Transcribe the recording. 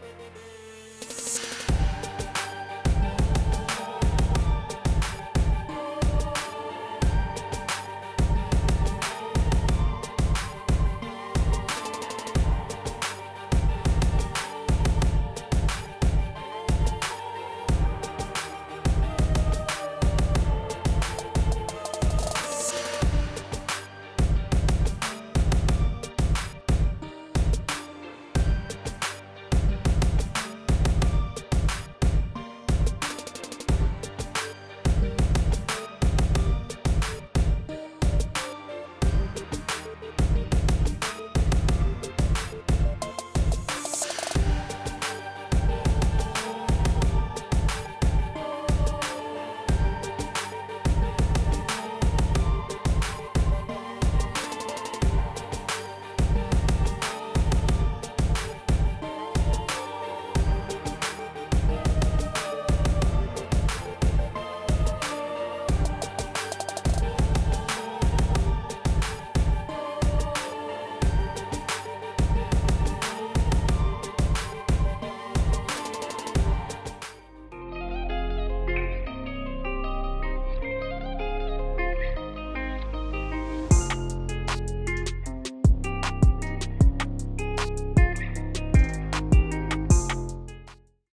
Música